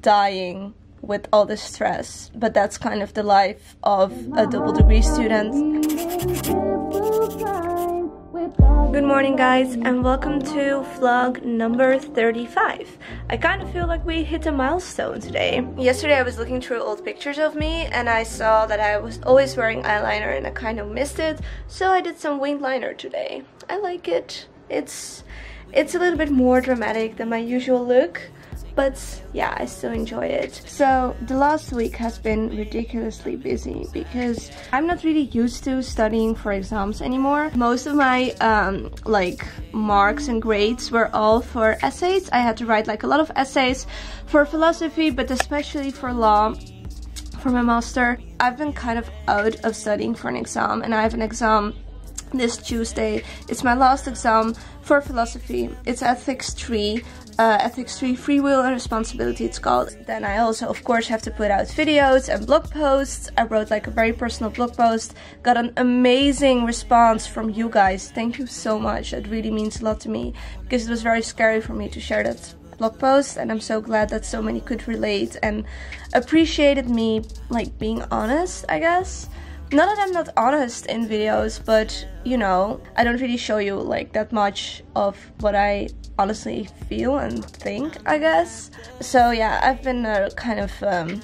dying with all the stress, but that's kind of the life of a double degree student. Good morning guys and welcome to vlog number 35. I kind of feel like we hit a milestone today. Yesterday I was looking through old pictures of me and I saw that I was always wearing eyeliner and I kind of missed it. So I did some winged liner today. I like it. It's, it's a little bit more dramatic than my usual look but yeah I still enjoy it. So the last week has been ridiculously busy because I'm not really used to studying for exams anymore. Most of my um, like marks and grades were all for essays. I had to write like a lot of essays for philosophy but especially for law for my master. I've been kind of out of studying for an exam and I have an exam this Tuesday. It's my last exam for philosophy. It's ethics 3 uh, Ethics 3 Free Will and Responsibility it's called. Then I also of course have to put out videos and blog posts. I wrote like a very personal blog post. Got an amazing response from you guys. Thank you so much. It really means a lot to me because it was very scary for me to share that blog post and I'm so glad that so many could relate and appreciated me like being honest I guess not that I'm not honest in videos, but you know, I don't really show you like that much of what I honestly feel and think, I guess. So yeah, I've been uh, kind of um,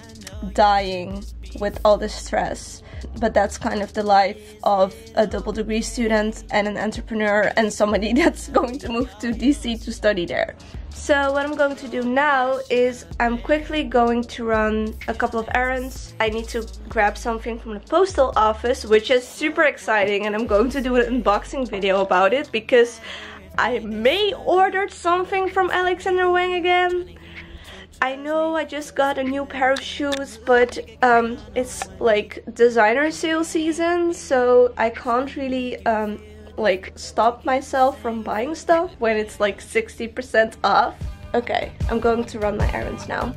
dying with all the stress. But that's kind of the life of a double degree student and an entrepreneur and somebody that's going to move to DC to study there. So what I'm going to do now is I'm quickly going to run a couple of errands. I need to grab something from the postal office, which is super exciting and I'm going to do an unboxing video about it because I may ordered something from Alexander Wang again. I know I just got a new pair of shoes, but um, it's like designer sale season, so I can't really um, like stop myself from buying stuff when it's like 60% off. Okay, I'm going to run my errands now.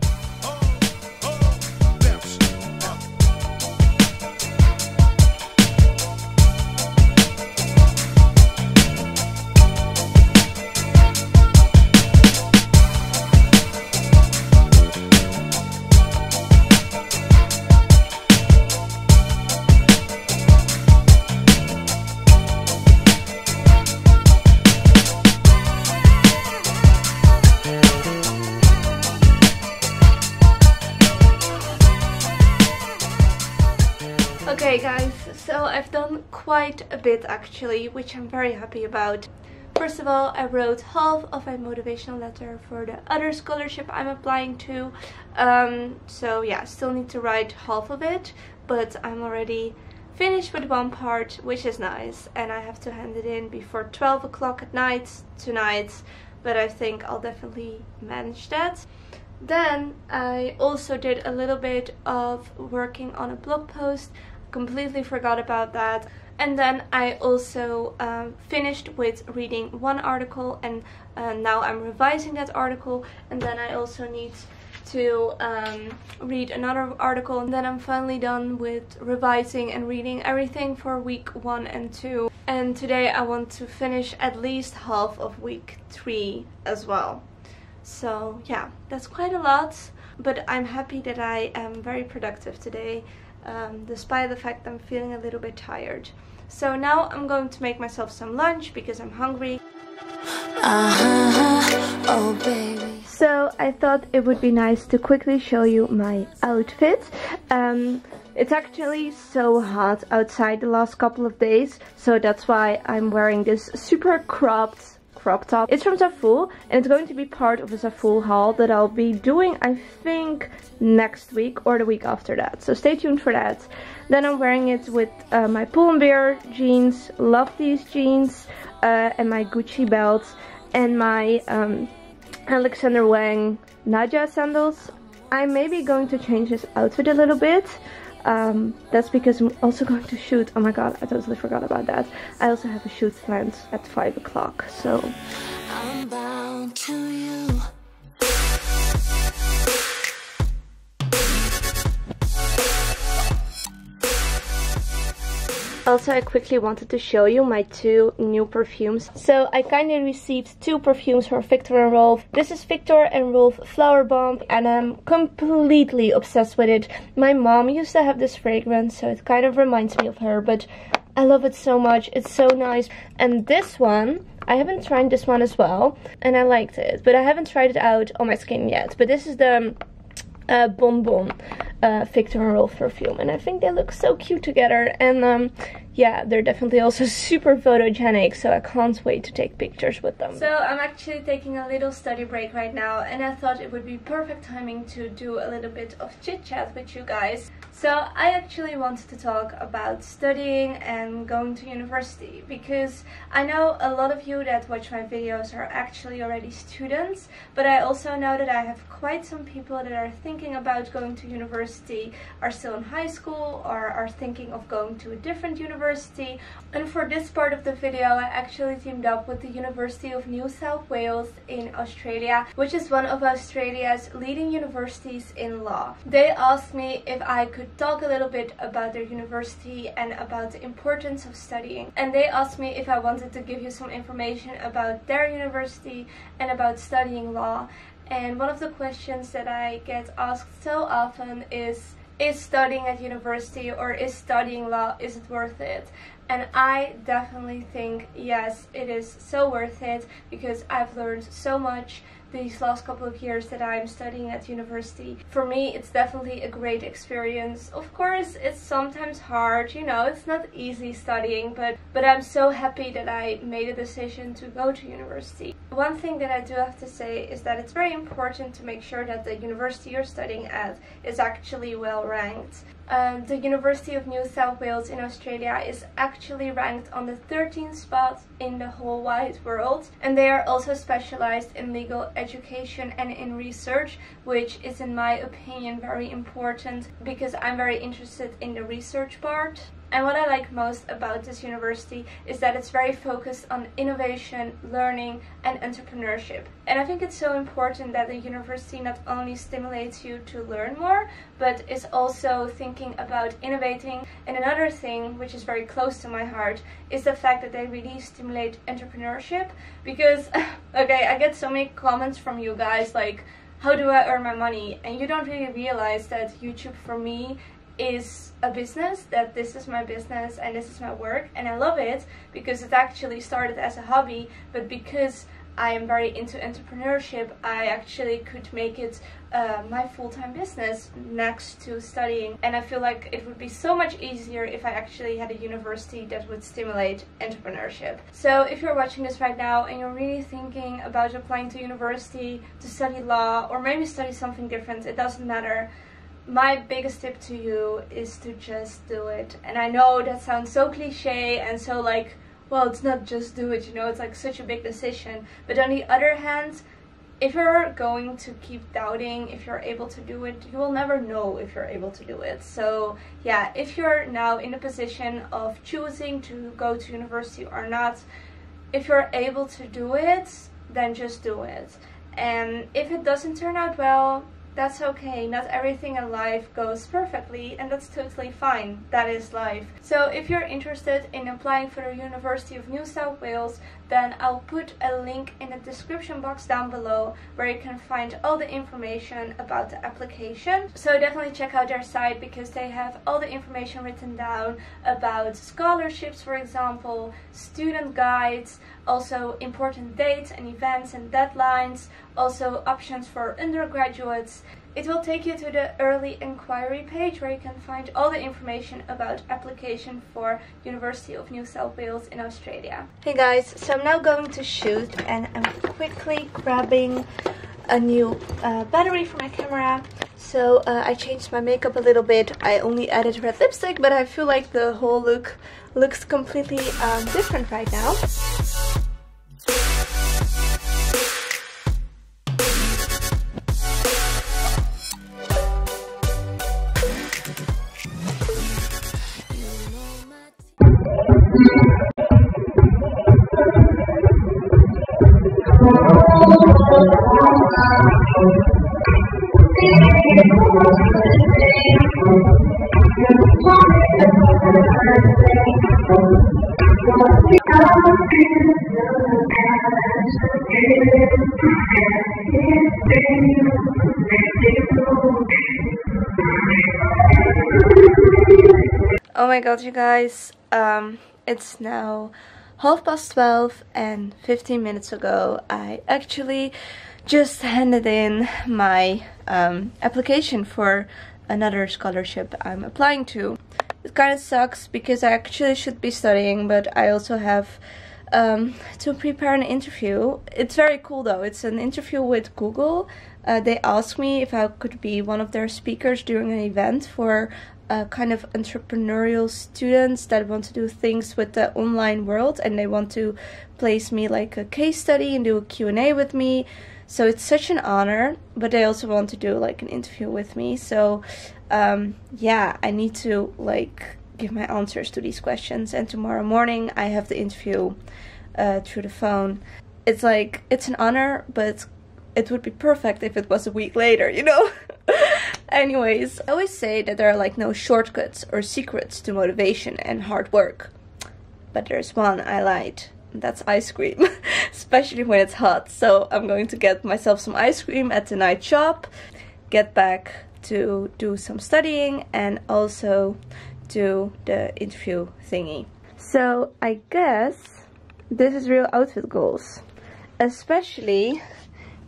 Okay guys, so I've done quite a bit actually, which I'm very happy about. First of all, I wrote half of a motivational letter for the other scholarship I'm applying to. Um, so yeah, still need to write half of it, but I'm already finished with one part, which is nice. And I have to hand it in before 12 o'clock at night tonight, but I think I'll definitely manage that. Then I also did a little bit of working on a blog post completely forgot about that. And then I also um, finished with reading one article and uh, now I'm revising that article. And then I also need to um, read another article. And then I'm finally done with revising and reading everything for week one and two. And today I want to finish at least half of week three as well. So yeah that's quite a lot but I'm happy that I am very productive today um, despite the fact I'm feeling a little bit tired. So now I'm going to make myself some lunch because I'm hungry. Uh -huh. oh, baby. So I thought it would be nice to quickly show you my outfit. Um, it's actually so hot outside the last couple of days, so that's why I'm wearing this super cropped crop top. It's from Zaful and it's going to be part of a Zaful haul that I'll be doing I think next week or the week after that. So stay tuned for that. Then I'm wearing it with uh, my Pull&Bear jeans, love these jeans, uh, and my Gucci belt and my um, Alexander Wang Naja sandals. I may be going to change this outfit a little bit um, that's because I'm also going to shoot. Oh my god, I totally forgot about that. I also have a shoot planned at 5 o'clock, so... Also, I quickly wanted to show you my two new perfumes. So I kindly received two perfumes from Viktor and Rolf. This is Viktor and Rolf Flower Bomb and I'm completely obsessed with it. My mom used to have this fragrance, so it kind of reminds me of her, but I love it so much. It's so nice. And this one, I haven't tried this one as well, and I liked it, but I haven't tried it out on my skin yet. But this is the uh, Bon Bon uh, Viktor and Rolf perfume and I think they look so cute together and um, yeah they're definitely also super photogenic so I can't wait to take pictures with them. So I'm actually taking a little study break right now and I thought it would be perfect timing to do a little bit of chit chat with you guys. So I actually wanted to talk about studying and going to university because I know a lot of you that watch my videos are actually already students but I also know that I have quite some people that are thinking about going to university, are still in high school or are thinking of going to a different university and for this part of the video I actually teamed up with the University of New South Wales in Australia which is one of Australia's leading universities in law. They asked me if I could talk a little bit about their university and about the importance of studying. And they asked me if I wanted to give you some information about their university and about studying law. And one of the questions that I get asked so often is, is studying at university or is studying law, is it worth it? And I definitely think yes, it is so worth it because I've learned so much these last couple of years that I'm studying at university. For me, it's definitely a great experience. Of course, it's sometimes hard, you know, it's not easy studying, but, but I'm so happy that I made a decision to go to university. One thing that I do have to say is that it's very important to make sure that the university you're studying at is actually well ranked. Um, the University of New South Wales in Australia is actually ranked on the 13th spot in the whole wide world and they are also specialized in legal education and in research which is in my opinion very important because I'm very interested in the research part. And what I like most about this university is that it's very focused on innovation, learning and entrepreneurship. And I think it's so important that the university not only stimulates you to learn more, but is also thinking about innovating. And another thing, which is very close to my heart, is the fact that they really stimulate entrepreneurship. Because, okay, I get so many comments from you guys like, how do I earn my money? And you don't really realize that YouTube for me is a business, that this is my business and this is my work and I love it because it actually started as a hobby but because I am very into entrepreneurship I actually could make it uh, my full-time business next to studying and I feel like it would be so much easier if I actually had a university that would stimulate entrepreneurship. So if you're watching this right now and you're really thinking about applying to university to study law or maybe study something different, it doesn't matter my biggest tip to you is to just do it. And I know that sounds so cliche and so like, well, it's not just do it, you know, it's like such a big decision. But on the other hand, if you're going to keep doubting if you're able to do it, you will never know if you're able to do it. So yeah, if you're now in a position of choosing to go to university or not, if you're able to do it, then just do it. And if it doesn't turn out well, that's okay. Not everything in life goes perfectly and that's totally fine. That is life. So if you're interested in applying for the University of New South Wales, then I'll put a link in the description box down below where you can find all the information about the application. So definitely check out their site because they have all the information written down about scholarships, for example, student guides, also important dates and events and deadlines, also options for undergraduates. It will take you to the early inquiry page where you can find all the information about application for University of New South Wales in Australia. Hey guys, so I'm now going to shoot and I'm quickly grabbing a new uh, battery for my camera. So uh, I changed my makeup a little bit. I only added red lipstick, but I feel like the whole look looks completely um, different right now. Oh my god, you guys. Um, it's now half past 12 and 15 minutes ago I actually just handed in my um, application for another scholarship I'm applying to. It kind of sucks because I actually should be studying but I also have um, to prepare an interview. It's very cool though. It's an interview with Google. Uh, they asked me if I could be one of their speakers during an event for kind of entrepreneurial students that want to do things with the online world and they want to place me like a case study and do a Q&A with me. So it's such an honor, but they also want to do like an interview with me. So um, yeah, I need to like give my answers to these questions and tomorrow morning I have the interview uh, through the phone. It's like it's an honor, but it would be perfect if it was a week later, you know? Anyways, I always say that there are like no shortcuts or secrets to motivation and hard work. But there's one I lied. That's ice cream, especially when it's hot. So I'm going to get myself some ice cream at the night shop, get back to do some studying and also do the interview thingy. So I guess this is real outfit goals, especially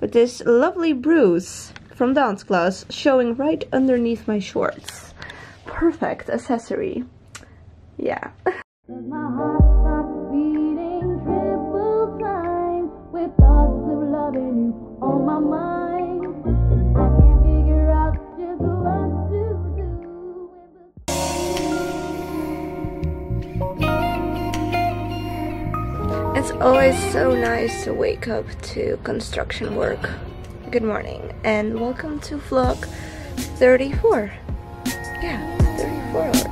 with this lovely bruise from dance class showing right underneath my shorts. Perfect accessory. Yeah. It's always so nice to wake up to construction work. Good morning and welcome to vlog 34. Yeah, 34